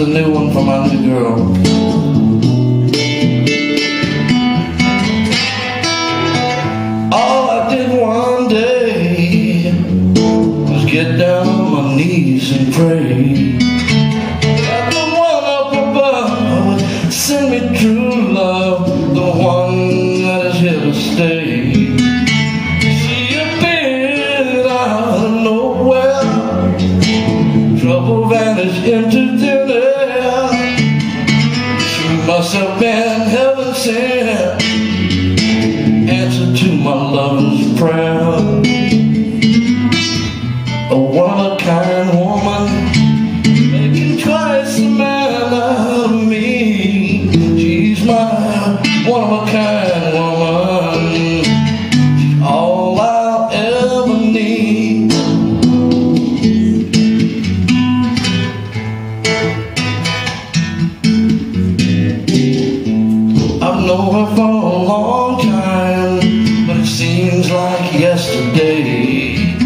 my little girl. All I did one day was get down on my knees and pray. Answer to my lover's prayer. A one-of-a-kind woman, making twice the man of me. She's my one-of-a-kind woman. She's all I'll ever need. I've known her for yesterday.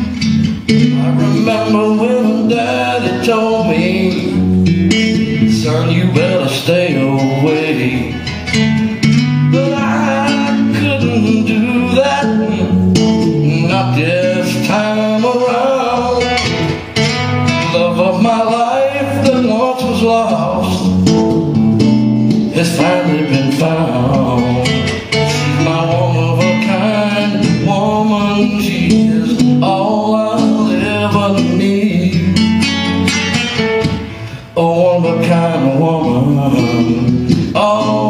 I remember when Daddy told me, son, you better stay away. But I couldn't do that, not this time around. Love of my life that once was lost has finally A one of a kind woman. All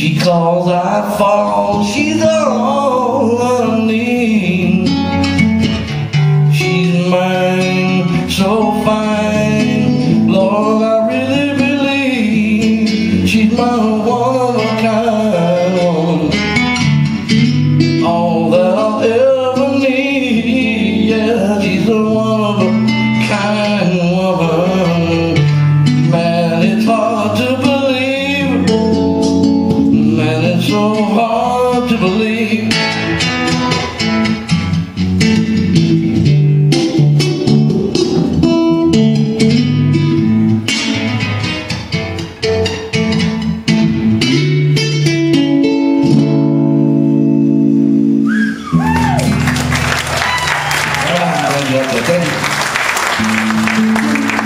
She calls, I fall, she's all I need. She's mine, so fine, Lord, I really believe she's my one love to believe. Thank you.